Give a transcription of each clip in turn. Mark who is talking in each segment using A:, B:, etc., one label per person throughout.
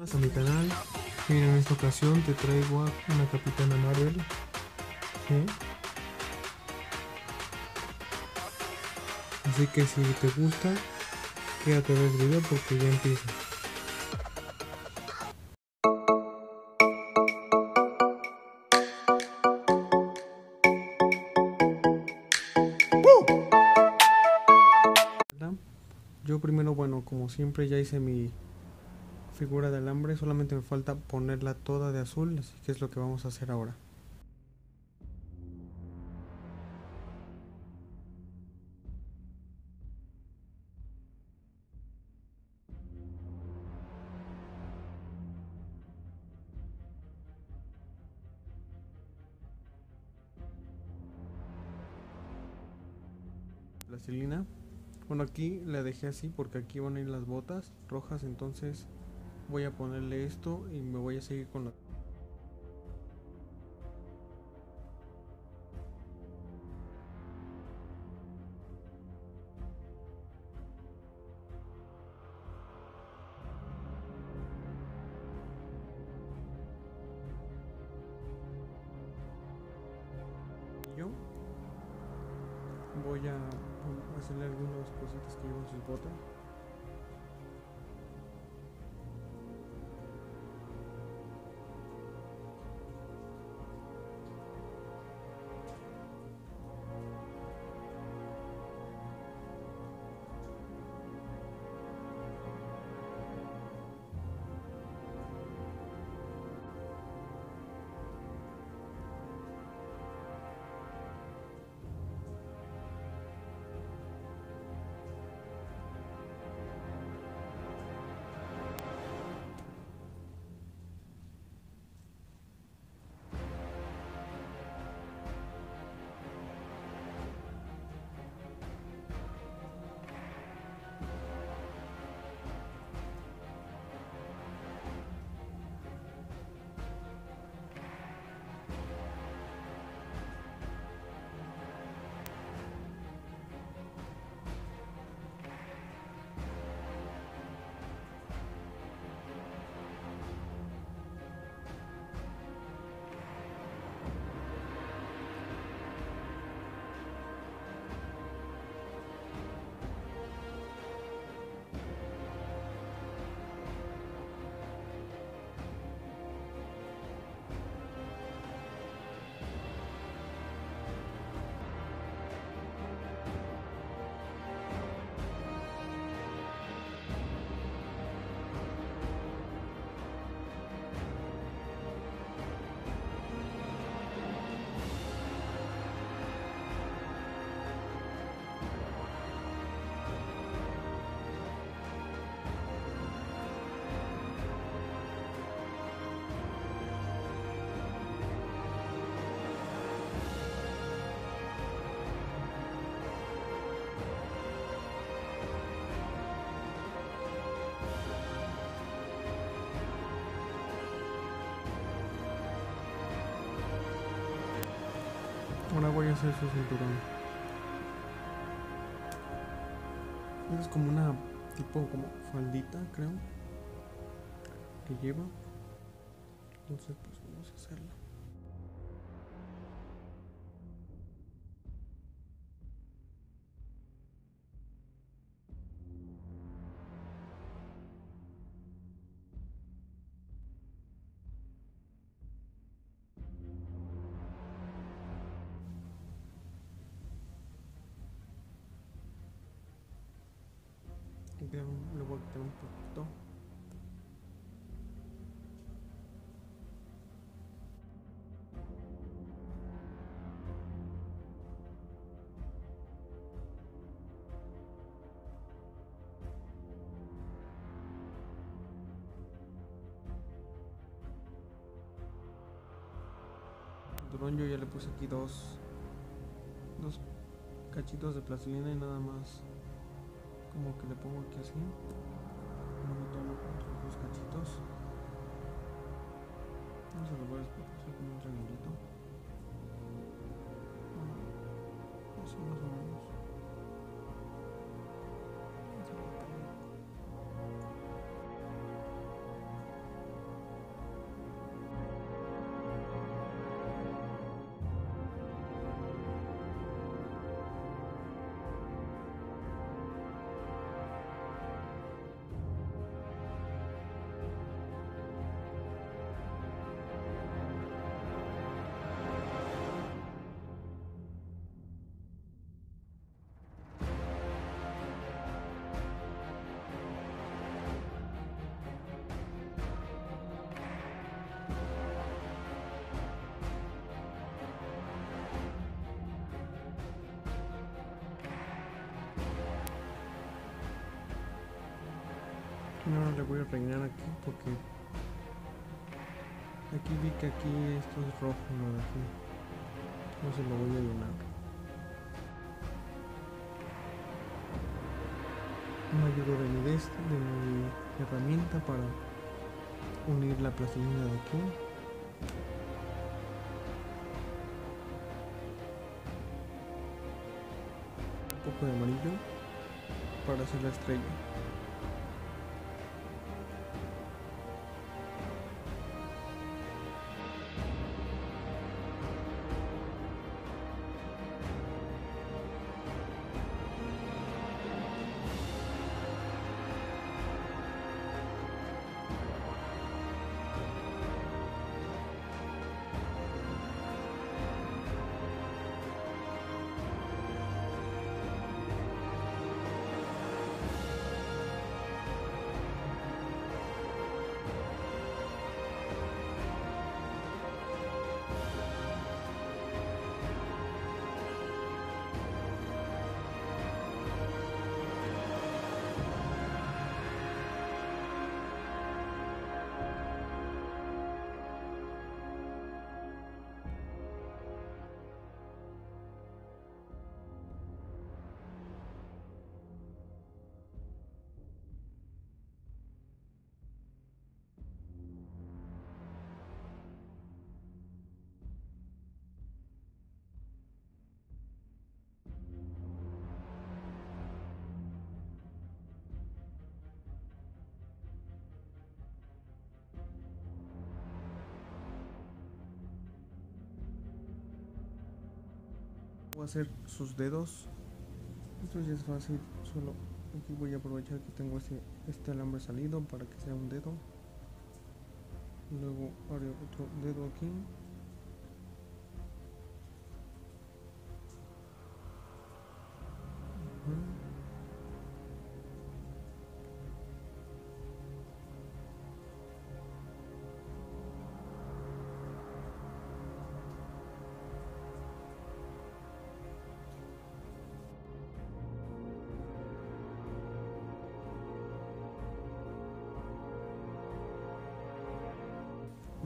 A: a mi canal. Mira, en esta ocasión te traigo a una Capitana Marvel. ¿sí? Así que si te gusta, quédate a ver el video porque ya empieza. Yo primero, bueno, como siempre ya hice mi figura de alambre, solamente me falta ponerla toda de azul, así que es lo que vamos a hacer ahora. Plastilina. Bueno, aquí la dejé así porque aquí van a ir las botas rojas, entonces voy a ponerle esto y me voy a seguir con la... Yo voy a hacerle algunas cositas que llevan sus botas. Ahora voy a hacer su cinturón. Es como una tipo como faldita, creo. Que lleva. Entonces pues voy a quitar un poquito Durón yo ya le puse aquí dos dos cachitos de plastilina y nada más como que le pongo aquí así. Luego tomo dos cachitos. No se lo voy a hacer como un triangulito. Así más o menos No, le voy a rellenar aquí porque aquí vi que aquí esto es rojo, no de aquí. No se lo voy a llenar. Me ayudó de mi, de mi herramienta para unir la plastilina de aquí. Un poco de amarillo para hacer la estrella. Voy a hacer sus dedos. Esto ya es fácil solo aquí voy a aprovechar que tengo este, este alambre salido para que sea un dedo. Luego haré otro dedo aquí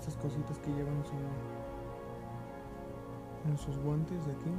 A: estas cositas que llevan en sus guantes de aquí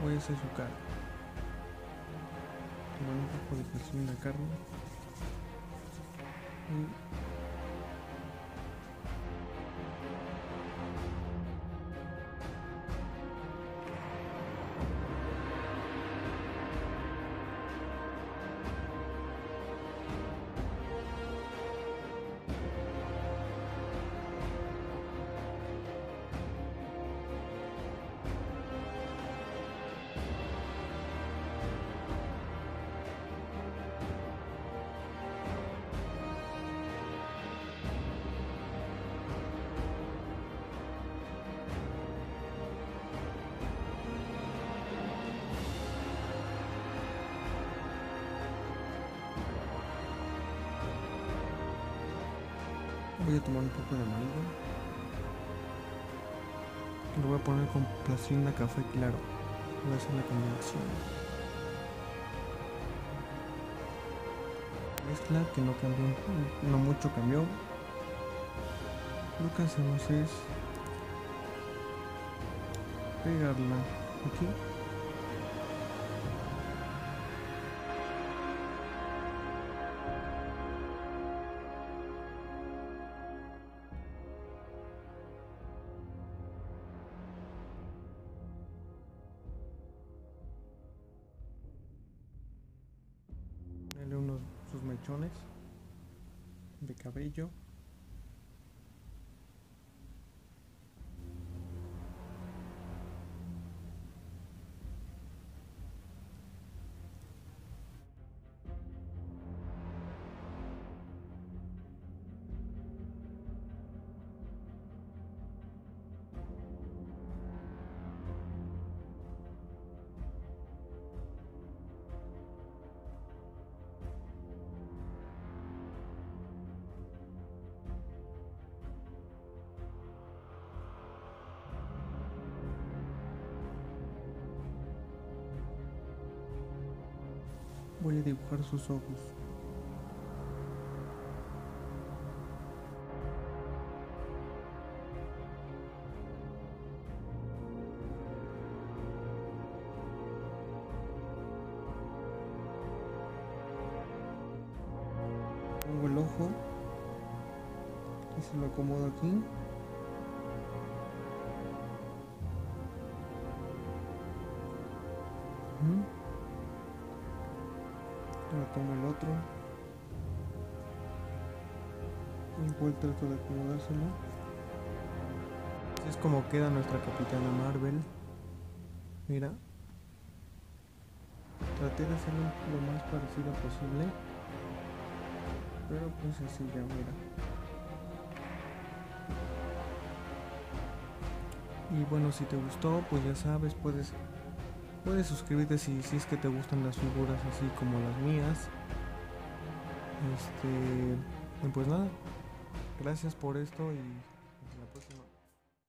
A: voy a hacer su cara tomar un poco de presión en la carne y voy a tomar un poco de amarillo lo voy a poner con plastilina café claro. Voy a hacer la combinación. Mezcla que no cambió no mucho cambió. Lo que hacemos es pegarla aquí de cabello voy a dibujar sus ojos. Tomo el otro. Igual trato de acomodárselo. Es como queda nuestra capitana Marvel. Mira. Traté de hacerlo lo más parecido posible. Pero pues así ya, mira. Y bueno, si te gustó, pues ya sabes, puedes puedes suscribirte si, si es que te gustan las figuras así como las mías. Este, pues nada. Gracias por esto y